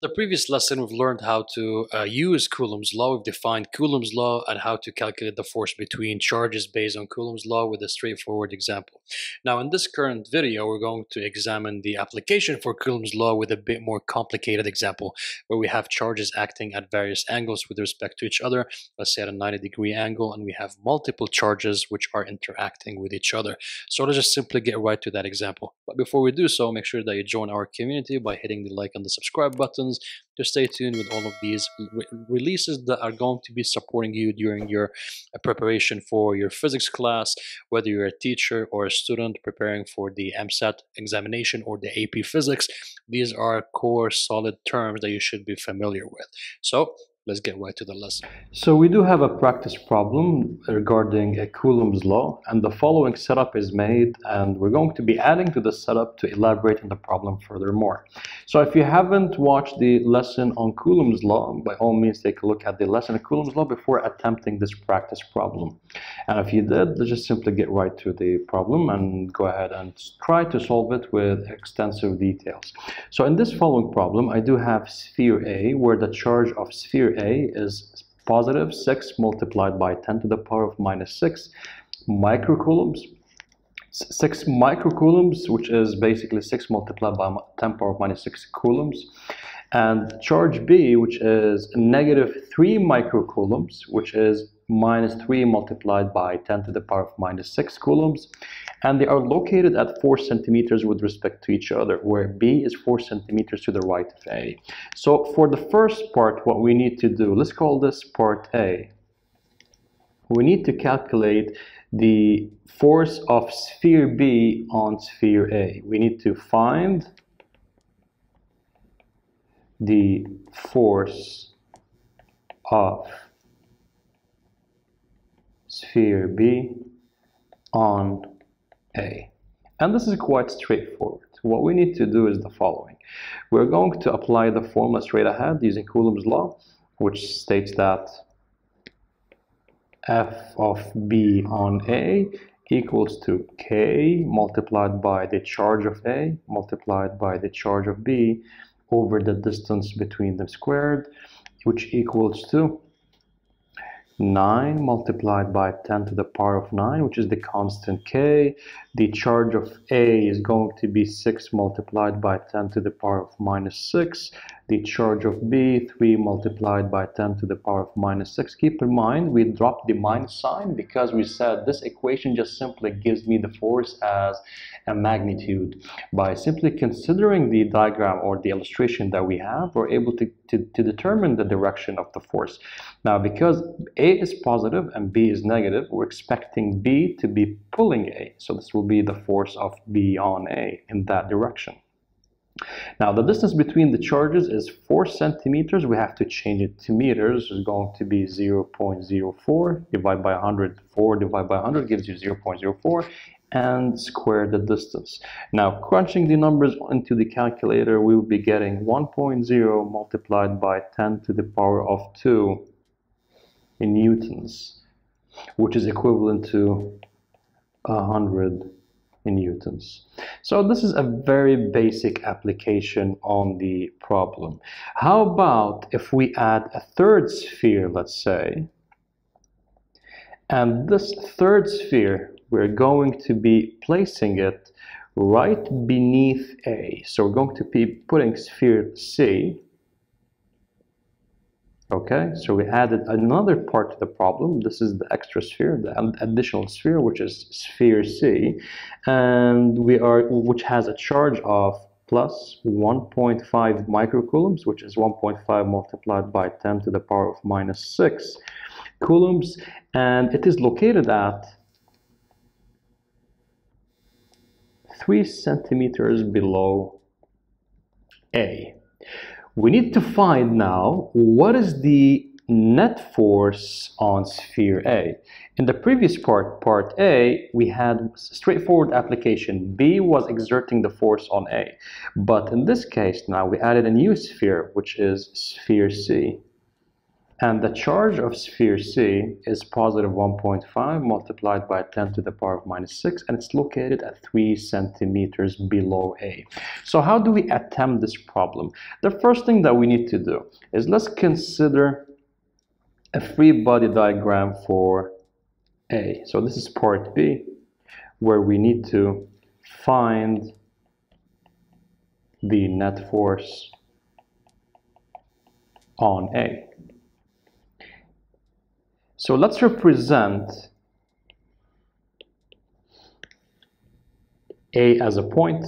The previous lesson, we've learned how to uh, use Coulomb's law. We've defined Coulomb's law and how to calculate the force between charges based on Coulomb's law with a straightforward example. Now, in this current video, we're going to examine the application for Coulomb's law with a bit more complicated example, where we have charges acting at various angles with respect to each other, let's say at a 90 degree angle, and we have multiple charges which are interacting with each other. So let's just simply get right to that example. But before we do so, make sure that you join our community by hitting the like and the subscribe button to stay tuned with all of these re releases that are going to be supporting you during your uh, preparation for your physics class, whether you're a teacher or a student preparing for the EmSAT examination or the AP Physics. These are core solid terms that you should be familiar with. So let's get right to the lesson. So we do have a practice problem regarding a Coulomb's law and the following setup is made and we're going to be adding to the setup to elaborate on the problem furthermore. So if you haven't watched the lesson on Coulomb's law, by all means take a look at the lesson on Coulomb's law before attempting this practice problem. And if you did, just simply get right to the problem and go ahead and try to solve it with extensive details. So in this following problem, I do have sphere A where the charge of sphere a is positive 6 multiplied by 10 to the power of minus 6 microcoulombs. 6 microcoulombs, which is basically 6 multiplied by 10 power of minus 6 coulombs. And charge B, which is negative 3 microcoulombs, which is minus 3 multiplied by 10 to the power of minus 6 coulombs and they are located at 4 centimeters with respect to each other, where B is 4 centimeters to the right of A. So for the first part, what we need to do, let's call this part A. We need to calculate the force of sphere B on sphere A. We need to find the force of sphere B on a. And this is quite straightforward. What we need to do is the following. We're going to apply the formula straight ahead using Coulomb's law, which states that f of b on a equals to k multiplied by the charge of a multiplied by the charge of b over the distance between them squared, which equals to 9 multiplied by 10 to the power of 9, which is the constant k. The charge of A is going to be 6 multiplied by 10 to the power of minus 6 the charge of B, 3 multiplied by 10 to the power of minus 6. Keep in mind, we dropped the minus sign because we said this equation just simply gives me the force as a magnitude. By simply considering the diagram or the illustration that we have, we're able to, to, to determine the direction of the force. Now, because A is positive and B is negative, we're expecting B to be pulling A. So this will be the force of B on A in that direction. Now the distance between the charges is 4 centimeters. We have to change it to meters. It's going to be 0 0.04 divided by 100. 4 divided by 100 gives you 0 0.04 and square the distance. Now crunching the numbers into the calculator, we will be getting 1.0 multiplied by 10 to the power of 2 in newtons, which is equivalent to 100 newtons. So this is a very basic application on the problem. How about if we add a third sphere, let's say, and this third sphere, we're going to be placing it right beneath A. So we're going to be putting sphere C Okay, so we added another part to the problem. This is the extra sphere, the additional sphere, which is sphere C, and we are which has a charge of plus 1.5 microcoulombs, which is 1.5 multiplied by 10 to the power of minus 6 coulombs, and it is located at 3 centimeters below A we need to find now what is the net force on sphere A. In the previous part, part A, we had straightforward application. B was exerting the force on A. But in this case now, we added a new sphere, which is sphere C. And the charge of sphere C is positive 1.5 multiplied by 10 to the power of minus 6, and it's located at 3 centimeters below A. So how do we attempt this problem? The first thing that we need to do is let's consider a free body diagram for A. So this is part B, where we need to find the net force on A. So let's represent A as a point,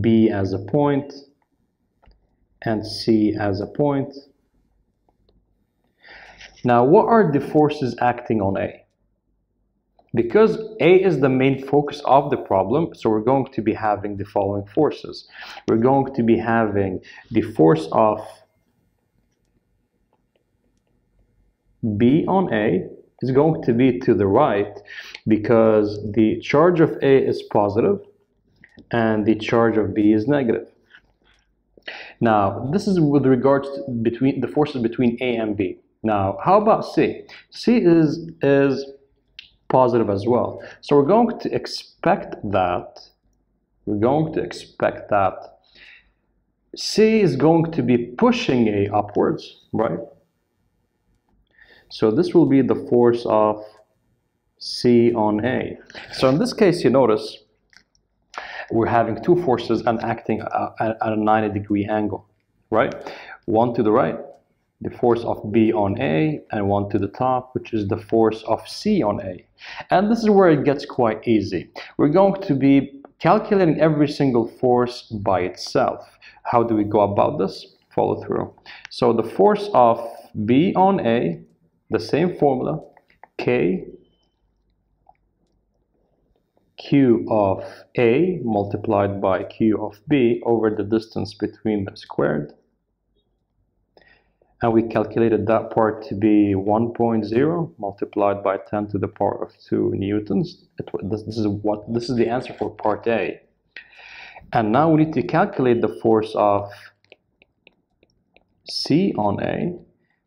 B as a point, and C as a point. Now, what are the forces acting on A? Because A is the main focus of the problem, so we're going to be having the following forces. We're going to be having the force of B on A is going to be to the right because the charge of A is positive and the charge of B is negative. Now, this is with regards to between the forces between A and B. Now, how about C? C is, is positive as well. So we're going to expect that, we're going to expect that C is going to be pushing A upwards, right? So this will be the force of C on A. So in this case, you notice we're having two forces and acting uh, at a 90 degree angle, right? One to the right, the force of B on A, and one to the top, which is the force of C on A. And this is where it gets quite easy. We're going to be calculating every single force by itself. How do we go about this? Follow through. So the force of B on A the same formula k q of a multiplied by q of b over the distance between them squared. And we calculated that part to be 1.0 multiplied by 10 to the power of 2 newtons. It, this, this is what this is the answer for part a. And now we need to calculate the force of c on a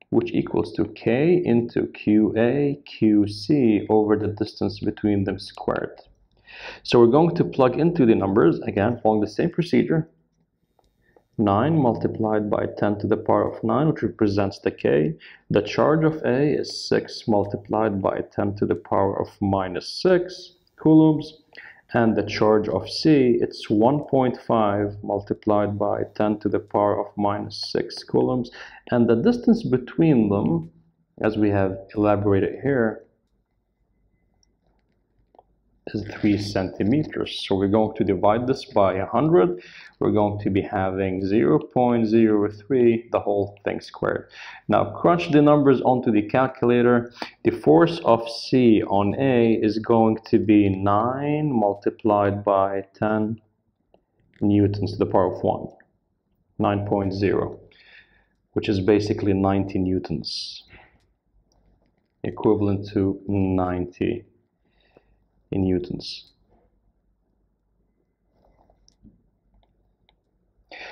which equals to k into qa qc over the distance between them squared. So we're going to plug into the numbers, again, following the same procedure. 9 multiplied by 10 to the power of 9, which represents the k. The charge of A is 6 multiplied by 10 to the power of minus 6 coulombs and the charge of C, it's 1.5 multiplied by 10 to the power of minus 6 coulombs. And the distance between them, as we have elaborated here, is 3 centimeters. So we're going to divide this by 100. We're going to be having 0.03, the whole thing squared. Now crunch the numbers onto the calculator. The force of C on A is going to be 9 multiplied by 10 newtons to the power of 1. 9.0, which is basically 90 newtons, equivalent to 90 in newtons.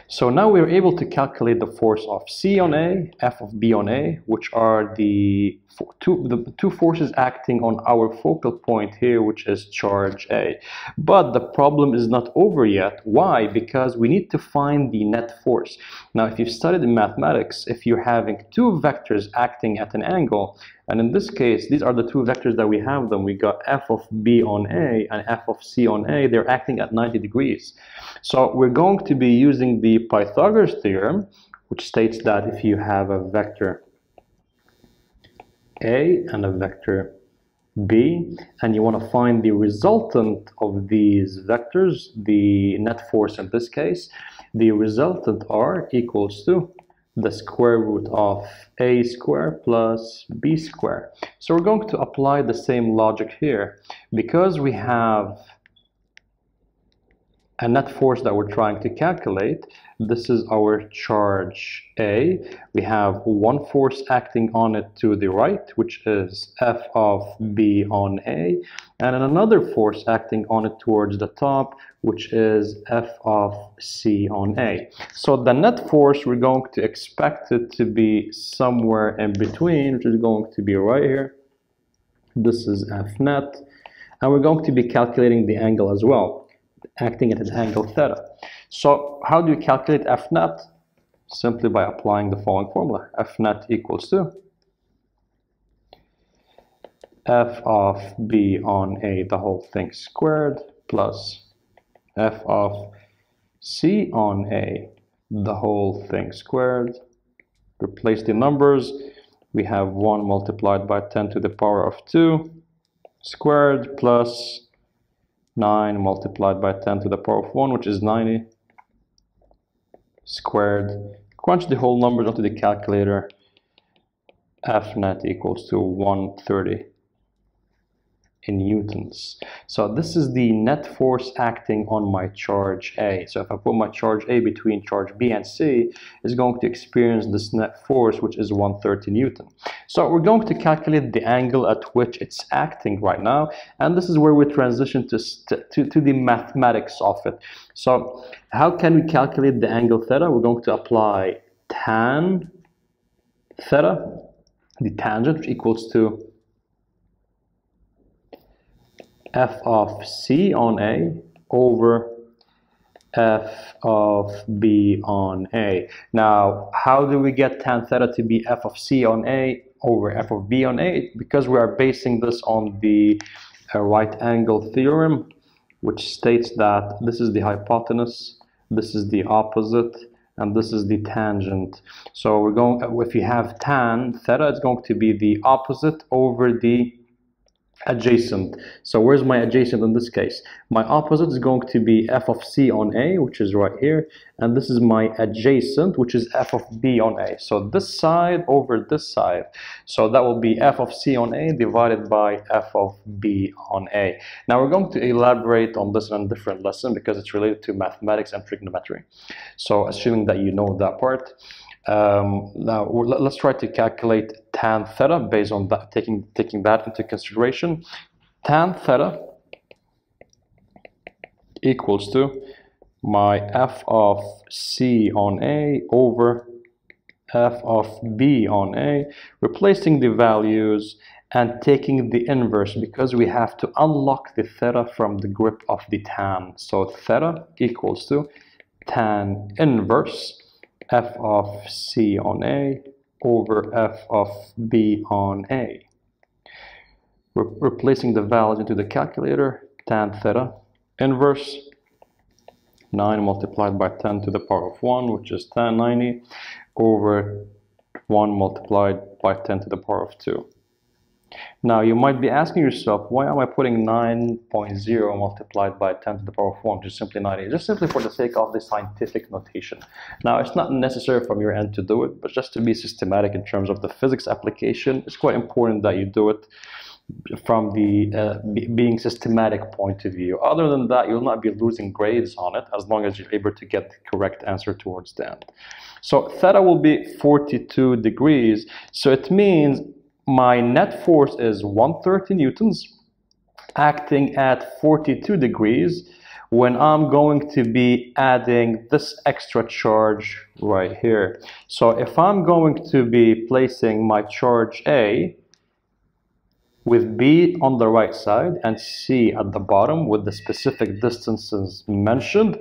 So now we're able to calculate the force of C on A, F of B on A, which are the two, the two forces acting on our focal point here, which is charge A. But the problem is not over yet. Why? Because we need to find the net force. Now, if you've studied in mathematics, if you're having two vectors acting at an angle, and in this case, these are the two vectors that we have them. We got f of b on a and f of c on a. They're acting at 90 degrees. So we're going to be using the Pythagoras theorem, which states that if you have a vector a and a vector b, and you want to find the resultant of these vectors, the net force in this case, the resultant r equals to the square root of a square plus b square. So we're going to apply the same logic here. Because we have a net force that we're trying to calculate. This is our charge A. We have one force acting on it to the right, which is F of B on A, and another force acting on it towards the top, which is F of C on A. So the net force, we're going to expect it to be somewhere in between, which is going to be right here. This is F net, and we're going to be calculating the angle as well acting at an angle theta. So how do you calculate F net? Simply by applying the following formula. F net equals to f of b on a, the whole thing squared, plus f of c on a, the whole thing squared. Replace the numbers. We have 1 multiplied by 10 to the power of 2 squared plus 9 multiplied by 10 to the power of 1, which is 90 squared. Crunch the whole numbers onto the calculator. F net equals to 130 in newtons. So this is the net force acting on my charge A. So if I put my charge A between charge B and C, it's going to experience this net force, which is 130 newton. So we're going to calculate the angle at which it's acting right now, and this is where we transition to, to, to the mathematics of it. So how can we calculate the angle theta? We're going to apply tan theta, the tangent, which equals to f of c on a over f of b on a. Now, how do we get tan theta to be f of c on a over f of b on a? Because we are basing this on the uh, right angle theorem, which states that this is the hypotenuse, this is the opposite, and this is the tangent. So we're going, if you have tan theta, it's going to be the opposite over the adjacent. So where's my adjacent in this case? My opposite is going to be f of c on a, which is right here, and this is my adjacent, which is f of b on a. So this side over this side. So that will be f of c on a divided by f of b on a. Now we're going to elaborate on this in a different lesson because it's related to mathematics and trigonometry. So assuming that you know that part. Um, now let's try to calculate tan theta based on that, taking, taking that into consideration. Tan theta equals to my f of c on a over f of b on a, replacing the values and taking the inverse because we have to unlock the theta from the grip of the tan. So theta equals to tan inverse f of c on a over f of b on a. Re replacing the values into the calculator, tan theta inverse 9 multiplied by 10 to the power of 1, which is tan 90, over 1 multiplied by 10 to the power of 2. Now you might be asking yourself, why am I putting 9.0 multiplied by 10 to the power of 4, which simply 90? Just simply for the sake of the scientific notation. Now it's not necessary from your end to do it, but just to be systematic in terms of the physics application, it's quite important that you do it from the uh, being systematic point of view. Other than that, you'll not be losing grades on it as long as you're able to get the correct answer towards the end. So theta will be 42 degrees. So it means my net force is 130 newtons acting at 42 degrees when I'm going to be adding this extra charge right here. So if I'm going to be placing my charge A with B on the right side and C at the bottom with the specific distances mentioned,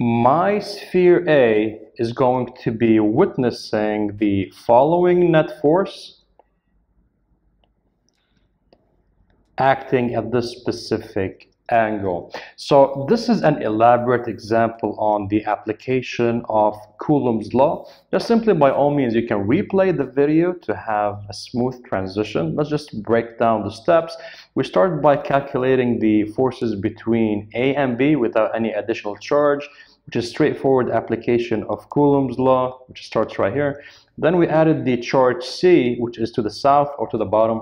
my sphere A is going to be witnessing the following net force acting at this specific angle. So this is an elaborate example on the application of Coulomb's law. Just simply by all means, you can replay the video to have a smooth transition. Let's just break down the steps. We start by calculating the forces between A and B without any additional charge, which is straightforward application of Coulomb's law, which starts right here. Then we added the charge C, which is to the south or to the bottom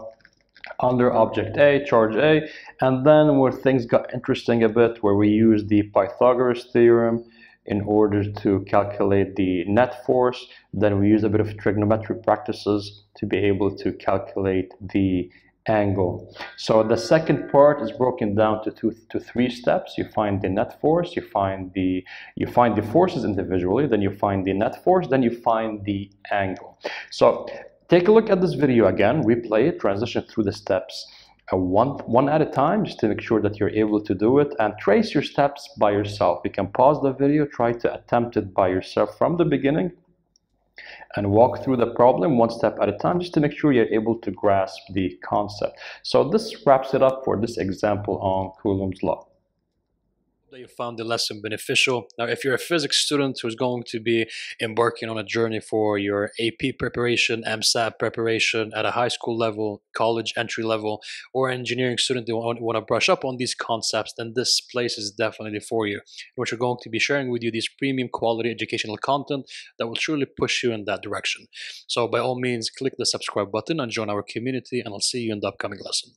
under object A, charge A, and then where things got interesting a bit, where we used the Pythagoras theorem in order to calculate the net force, then we use a bit of trigonometric practices to be able to calculate the angle. So the second part is broken down to two to three steps. You find the net force, you find the you find the forces individually, then you find the net force, then you find the angle. So take a look at this video again, replay it, transition through the steps uh, one, one at a time just to make sure that you're able to do it and trace your steps by yourself. You can pause the video, try to attempt it by yourself from the beginning and walk through the problem one step at a time just to make sure you're able to grasp the concept. So this wraps it up for this example on Coulomb's law that you found the lesson beneficial. Now, if you're a physics student who's going to be embarking on a journey for your AP preparation, EmSAT preparation at a high school level, college entry level, or engineering student who want, want to brush up on these concepts, then this place is definitely for you. Which we're going to be sharing with you these premium quality educational content that will surely push you in that direction. So by all means, click the subscribe button and join our community, and I'll see you in the upcoming lesson.